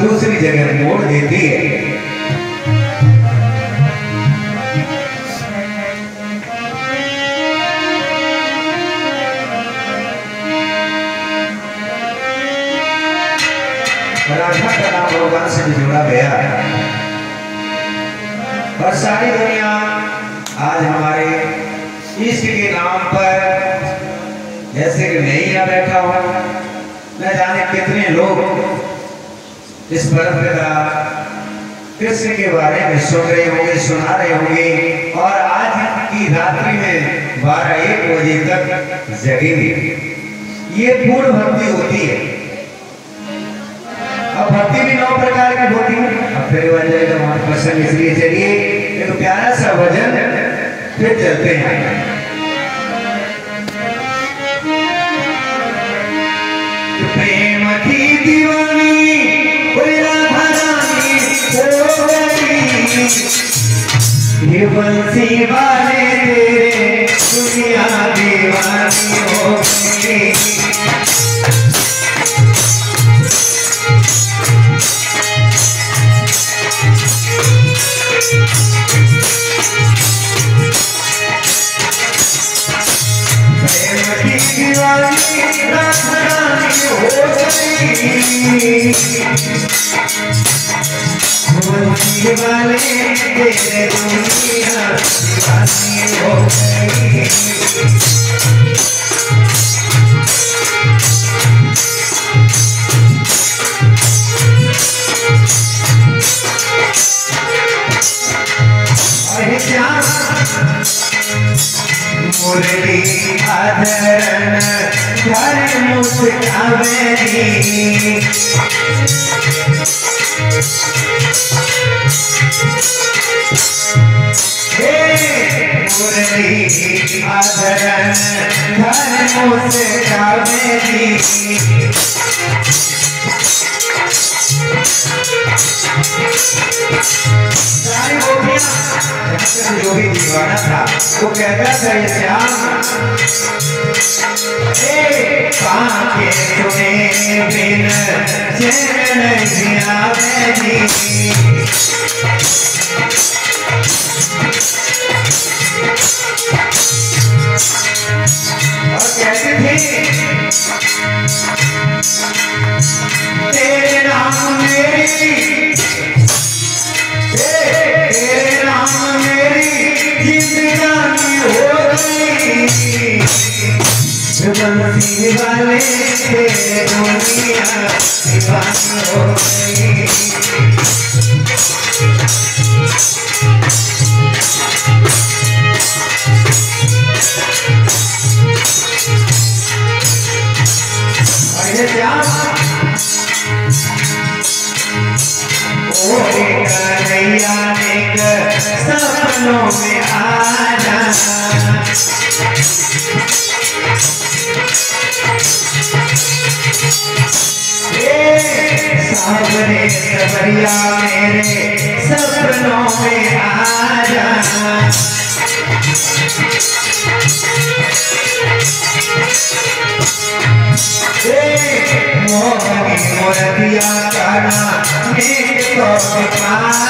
दूसरी जगह मोड़ देती है। का नाम भगवान से भी जोड़ा गया। और सारी दुनिया आज हमारे इष्ट के नाम पर, जैसे कि मैं ही यहाँ बैठा हूँ इस परंपरा कृष्ण के बारे में सुन रहे होंगे, सुना रहे होंगे। और आज की रात्रि में बारह एक बजे तक जगेंगे। ये पूर्ण भक्ति होती है। अब भक्ति भी नौ प्रकार की होती है। अब फिर वजह हमारे पसंद इसलिए चलिए एक प्यारा सा भजन फिर चलते हैं। प्रेम की दीवानी ये बंसी वाले तेरे दुनिया दीवानी हो गई दीवानी हो गई बंसी तेरे दुनिया दीवानी हो गई अरे श्याम मुरली आदरण घर मुस्कावेरी आदरण धर्म से गोपियाँ जो भी दीवाना था वो कहता था ये श्याम पाके सुने बिन चैन आवेगी और कहते थे बंसी वाले दुनिया दीवानी हो गई अरे श्याम सपनों में ए सावरे सबरिया मेरे सपनों में आ जाना मोहनी मोरतिया काना नीक तो पाजा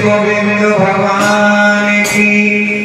गोविंद भगवान की।